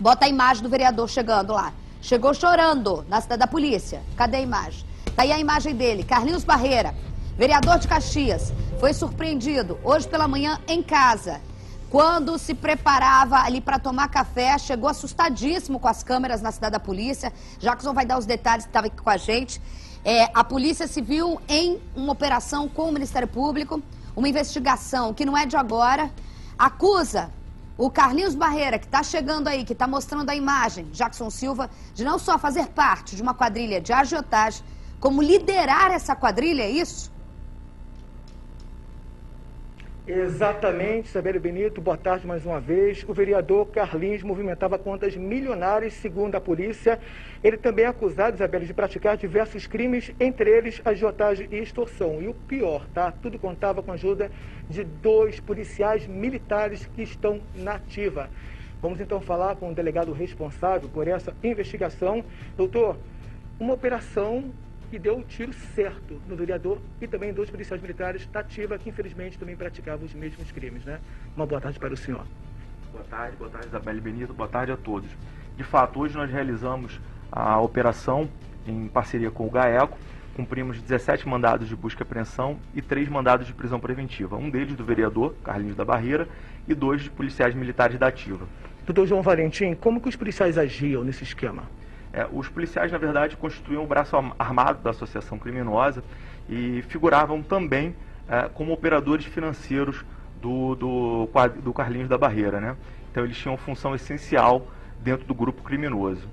Bota a imagem do vereador chegando lá. Chegou chorando na cidade da polícia. Cadê a imagem? Tá aí a imagem dele, Carlinhos Barreira, vereador de Caxias, foi surpreendido hoje pela manhã em casa. Quando se preparava ali para tomar café, chegou assustadíssimo com as câmeras na cidade da polícia. Jackson vai dar os detalhes que estava aqui com a gente. É, a Polícia Civil em uma operação com o Ministério Público, uma investigação que não é de agora, acusa o Carlinhos Barreira, que está chegando aí, que está mostrando a imagem, Jackson Silva, de não só fazer parte de uma quadrilha de agiotagem, como liderar essa quadrilha, é isso? Exatamente, Isabelle Benito, boa tarde mais uma vez. O vereador Carlinhos movimentava contas milionárias, segundo a polícia. Ele também é acusado, Isabelle, de praticar diversos crimes, entre eles agiotagem e extorsão. E o pior, tá? Tudo contava com a ajuda de dois policiais militares que estão na ativa. Vamos então falar com o delegado responsável por essa investigação. Doutor, uma operação que deu o tiro certo no vereador e também dois policiais militares da ativa que infelizmente também praticavam os mesmos crimes, né? Uma boa tarde para o senhor. Boa tarde, boa tarde Isabelle Benito, boa tarde a todos. De fato, hoje nós realizamos a operação em parceria com o GAECO, cumprimos 17 mandados de busca e apreensão e três mandados de prisão preventiva. Um deles do vereador, Carlinhos da Barreira, e dois de policiais militares da ativa. Doutor João Valentim, como que os policiais agiam nesse esquema? É, os policiais, na verdade, constituíam o braço armado da associação criminosa e figuravam também é, como operadores financeiros do, do, do Carlinhos da Barreira. Né? Então, eles tinham função essencial dentro do grupo criminoso.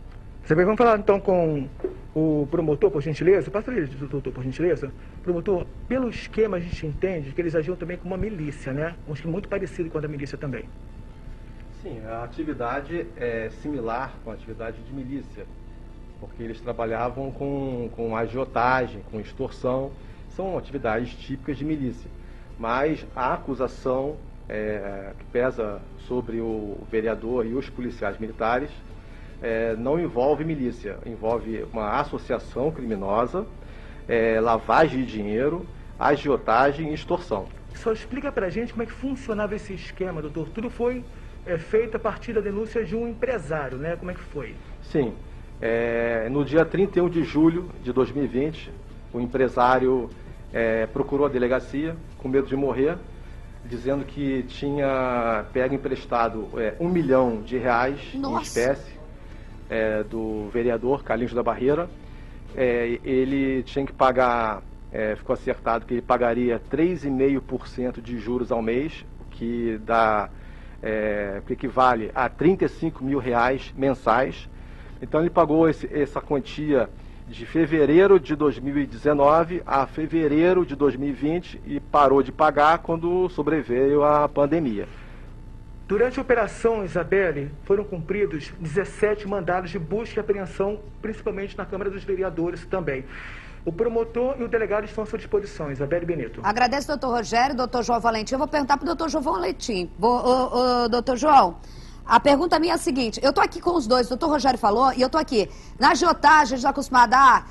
Vamos falar então com o promotor, por gentileza? Passa ele, doutor, por gentileza. Promotor, pelo esquema a gente entende que eles agiam também como uma milícia, né? Um esquema muito parecido com a da milícia também. Sim, a atividade é similar com a atividade de milícia porque eles trabalhavam com, com agiotagem, com extorsão, são atividades típicas de milícia. Mas a acusação é, que pesa sobre o vereador e os policiais militares é, não envolve milícia, envolve uma associação criminosa, é, lavagem de dinheiro, agiotagem e extorsão. Só explica pra gente como é que funcionava esse esquema, doutor. Tudo foi é, feito a partir da denúncia de um empresário, né? Como é que foi? Sim. É, no dia 31 de julho de 2020, o empresário é, procurou a delegacia com medo de morrer, dizendo que tinha pego emprestado é, um milhão de reais Nossa. em espécie é, do vereador Carlinhos da Barreira. É, ele tinha que pagar, é, ficou acertado que ele pagaria 3,5% de juros ao mês, o que dá, que equivale a 35 mil reais mensais então ele pagou esse, essa quantia de fevereiro de 2019 a fevereiro de 2020 e parou de pagar quando sobreveio a pandemia. Durante a operação Isabelle, foram cumpridos 17 mandados de busca e apreensão, principalmente na Câmara dos Vereadores também. O promotor e o delegado estão à sua disposição. Isabelle Benito. Agradeço, doutor Rogério, doutor João Valentim. Eu vou perguntar para o doutor João Valentim. doutor João, a pergunta minha é a seguinte: eu tô aqui com os dois, o doutor Rogério falou, e eu tô aqui. Na agiotagem, a gente está acostumado a,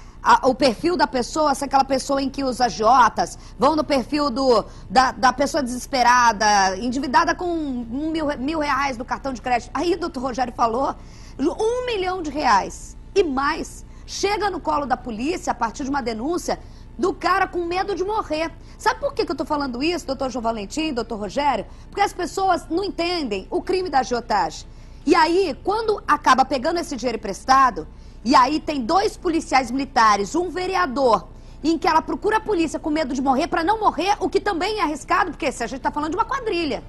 o perfil da pessoa ser aquela pessoa em que os agiotas vão no perfil do, da, da pessoa desesperada, endividada com um mil, mil reais do cartão de crédito. Aí o doutor Rogério falou: um milhão de reais e mais. Chega no colo da polícia a partir de uma denúncia do cara com medo de morrer. Sabe por que, que eu estou falando isso, doutor João Valentim, doutor Rogério? Porque as pessoas não entendem o crime da agiotagem. E aí, quando acaba pegando esse dinheiro emprestado, e aí tem dois policiais militares, um vereador, em que ela procura a polícia com medo de morrer para não morrer, o que também é arriscado, porque se a gente está falando de uma quadrilha.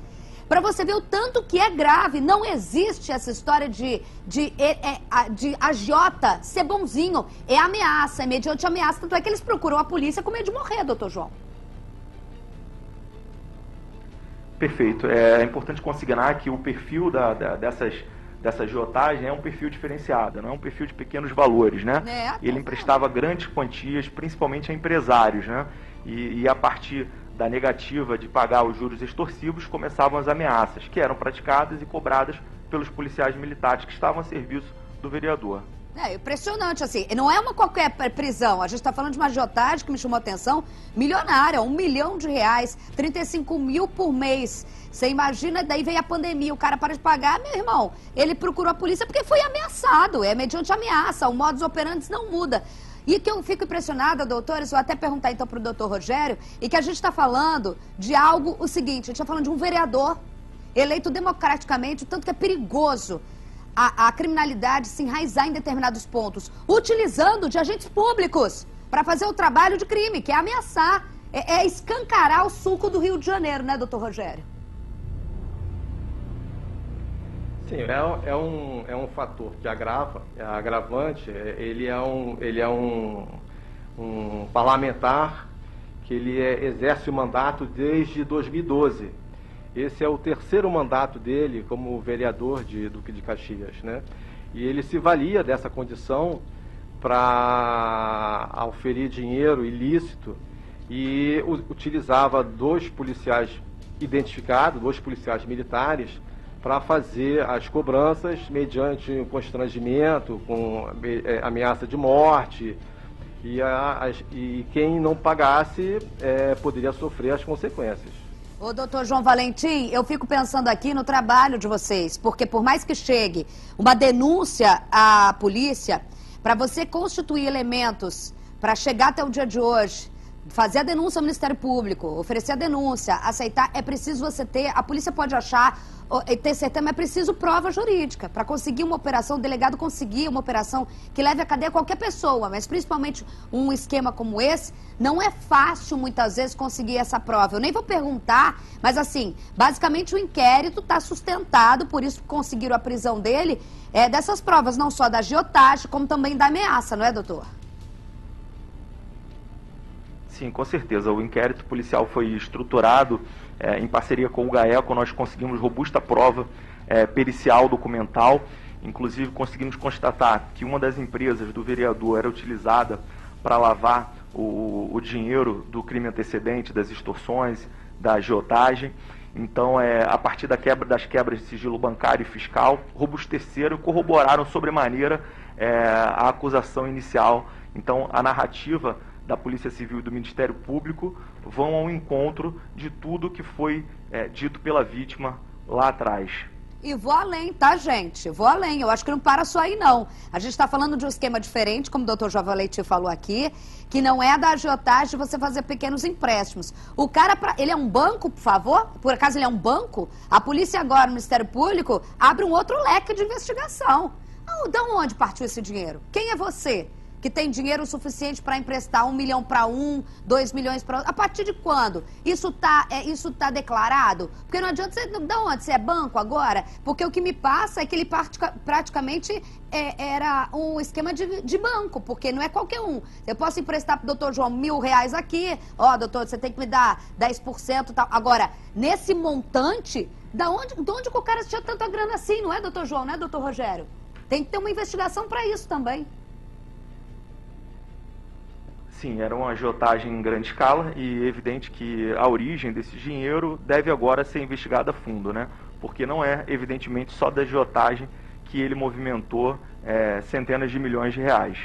Para você ver o tanto que é grave. Não existe essa história de, de, de, é, de agiota ser bonzinho. É ameaça, é mediante ameaça. Tanto é que eles procuram a polícia com medo de morrer, doutor João. Perfeito. É importante consignar que o perfil da, da, dessas, dessa agiotagem é um perfil diferenciado, não é um perfil de pequenos valores, né? É, Ele emprestava grandes quantias, principalmente a empresários, né? E, e a partir da negativa de pagar os juros extorsivos, começavam as ameaças, que eram praticadas e cobradas pelos policiais militares que estavam a serviço do vereador. É impressionante, assim. Não é uma qualquer prisão. A gente está falando de uma agiotagem que me chamou a atenção, milionária, um milhão de reais, 35 mil por mês. Você imagina, daí veio a pandemia, o cara para de pagar, meu irmão. Ele procurou a polícia porque foi ameaçado. É mediante ameaça. O modus operandi não muda. E que eu fico impressionada, doutores, vou até perguntar então para o doutor Rogério, e que a gente está falando de algo, o seguinte, a gente está falando de um vereador eleito democraticamente, tanto que é perigoso a, a criminalidade se enraizar em determinados pontos, utilizando de agentes públicos para fazer o trabalho de crime, que é ameaçar, é, é escancarar o suco do Rio de Janeiro, né, doutor Rogério? Sim, é, é, um, é um fator que agrava, é agravante, é, ele é um, ele é um, um parlamentar que ele é, exerce o mandato desde 2012. Esse é o terceiro mandato dele como vereador de Duque de Caxias, né? E ele se valia dessa condição para oferir dinheiro ilícito e utilizava dois policiais identificados, dois policiais militares, para fazer as cobranças mediante constrangimento, com é, ameaça de morte, e, a, e quem não pagasse é, poderia sofrer as consequências. Ô, doutor João Valentim, eu fico pensando aqui no trabalho de vocês, porque por mais que chegue uma denúncia à polícia, para você constituir elementos para chegar até o dia de hoje, fazer a denúncia ao Ministério Público, oferecer a denúncia, aceitar, é preciso você ter. A polícia pode achar e ter certeza, mas é preciso prova jurídica. Para conseguir uma operação, o delegado conseguir uma operação que leve à cadeia qualquer pessoa, mas principalmente um esquema como esse, não é fácil muitas vezes conseguir essa prova. Eu nem vou perguntar, mas assim, basicamente o inquérito está sustentado, por isso conseguiram a prisão dele, é, dessas provas, não só da agiotagem, como também da ameaça, não é, doutor? Sim, com certeza. O inquérito policial foi estruturado é, em parceria com o GAECO. Nós conseguimos robusta prova é, pericial documental. Inclusive, conseguimos constatar que uma das empresas do vereador era utilizada para lavar o, o, dinheiro do crime antecedente, das extorsões, da agiotagem. Então, é, a partir da quebra, das quebras de sigilo bancário e fiscal, robusteceram e corroboraram sobremaneira é, a acusação inicial. Então, a narrativa da Polícia Civil e do Ministério Público vão ao encontro de tudo que foi é, dito pela vítima lá atrás. E vou além, tá, gente? Vou além. Eu acho que não para só aí, não. A gente está falando de um esquema diferente, como o doutor Jovem Leite falou aqui, que não é da agiotagem você fazer pequenos empréstimos. O cara, pra... ele é um banco, por favor? Por acaso ele é um banco? A polícia agora, o Ministério Público, abre um outro leque de investigação. Ah, de onde partiu esse dinheiro? Quem é você? Que tem dinheiro suficiente para emprestar um milhão para um, dois milhões para outro. A partir de quando? Isso está é, isso tá declarado? Porque não adianta você. Da onde? Você é banco agora? Porque o que me passa é que ele praticamente é, era um esquema de, de, banco, porque não é qualquer um. Eu posso emprestar para o doutor João mil reais aqui, ó, doutor, você tem que me dar 10% e tal. Agora, nesse montante, da onde, de onde que o cara tinha tanta grana assim, não é, doutor João, não é, doutor Rogério? Tem que ter uma investigação para isso também. Sim, era uma agiotagem em grande escala e é evidente que a origem desse dinheiro deve agora ser investigada a fundo, né? Porque não é, evidentemente, só da agiotagem que ele movimentou é, centenas de milhões de reais.